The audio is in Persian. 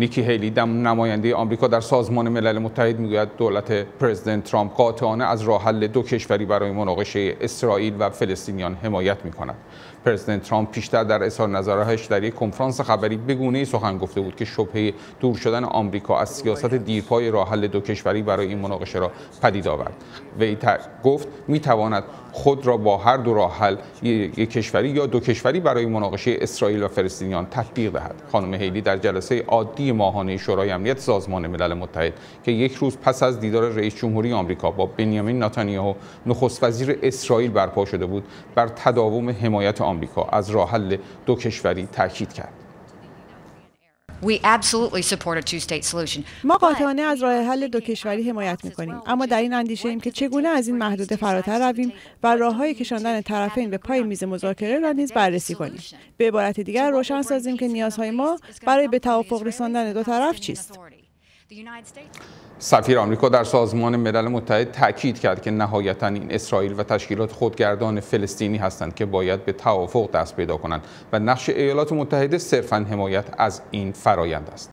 نیکی هیلی نماینده آمریکا در سازمان ملل متحد می‌گوید دولت پرزیدنت ترامپ قاطعانه از راه حل دو کشوری برای مناقشه اسرائیل و فلسطینیان حمایت می کند. پرزیدنت ترامپ پیشتر در اظهار نظرهایش در یک کنفرانس خبری به گونه‌ای سخن گفته بود که شبهه دور شدن آمریکا از سیاست دیرپای راه حل دو کشوری برای این مناقشه را پدید آورد. وی گفت می تواند خود را با هر دو راه حل یک کشوری یا دو کشوری برای مناقشه اسرائیل و فلسطینیان تطبیق دهد. خانم هیلی در جلسه عادی ماهانه شورای امنیت سازمان ملل متحد که یک روز پس از دیدار رئیس جمهوری آمریکا با بنیامین نتانیاهو نخست وزیر اسرائیل برپا شده بود بر تداوم حمایت آمریکا از راه حل دو کشوری تاکید کرد. ما قاطعانه از راه حل دو کشوری حمایت می‌کنیم. اما در این اندیشه ایم که چگونه از این محدوده فراتر رویم و راههای کشاندن طرفین به پای میز مذاکره را نیز بررسی کنیم. به عبارت دیگر روشن سازیم که نیازهای ما برای به توافق رساندن دو طرف چیست؟ سفیر آمریکا در سازمان ملل متحد تاکید کرد که نهایتا این اسرائیل و تشکیلات خودگردان فلسطینی هستند که باید به توافق دست پیدا کنند و نقش ایالات متحده صرفا حمایت از این فرایند است.